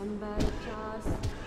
Somebody just